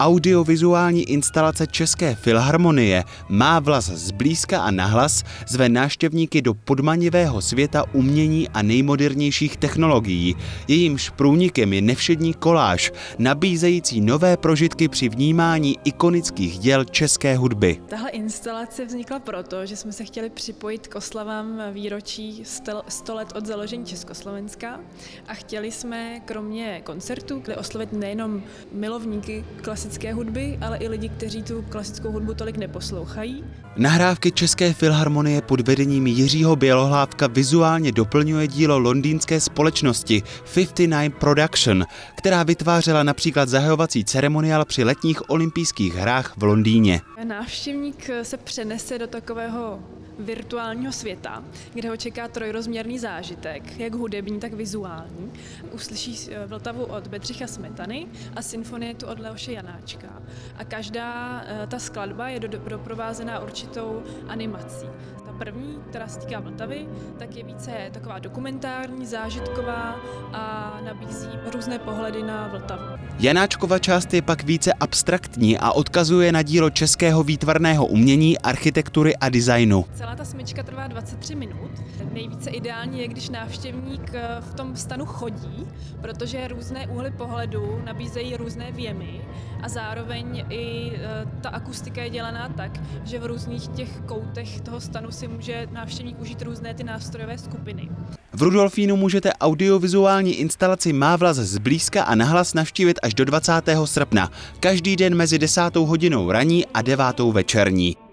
Audiovizuální instalace České filharmonie má vlas zblízka a nahlas zve návštěvníky do podmanivého světa umění a nejmodernějších technologií. Jejímž průnikem je nevšední koláž, nabízející nové prožitky při vnímání ikonických děl české hudby. Tahle instalace vznikla proto, že jsme se chtěli připojit k oslavám výročí 100 let od založení Československa a chtěli jsme kromě koncertů oslovit nejenom milovníky klasické klasické hudby, ale i lidi, kteří tu klasickou hudbu tolik neposlouchají. Nahrávky České filharmonie pod vedením Jiřího Bělohlávka vizuálně doplňuje dílo londýnské společnosti 59 Production, která vytvářela například zahajovací ceremoniál při letních olympijských hrách v Londýně. Návštěvník se přenese do takového virtuálního světa, kde ho čeká trojrozměrný zážitek, jak hudební, tak vizuální. Uslyší eh, Vltavu od Bedřicha Smetany a symfonietu od Leoše Janáčka. A každá eh, ta skladba je doprovázená určitou animací. První, která se týká Vltavy, tak je více taková dokumentární, zážitková a nabízí různé pohledy na Vltavu. Janáčkova část je pak více abstraktní a odkazuje na dílo českého výtvarného umění, architektury a designu. Celá ta smyčka trvá 23 minut. Nejvíce ideální je, když návštěvník eh, v tom stanu chodí, protože různé úhly pohledu nabízejí různé věmy a zároveň i eh, ta akustika je dělaná tak, že v různých těch koutech toho stanu si může návštěvník užít různé ty nástrojové skupiny. V Rudolfínu můžete audiovizuální instalaci Mávlas zblízka a nahlas navštívit až do 20. srpna, každý den mezi 10. hodinou raní a 9. večerní.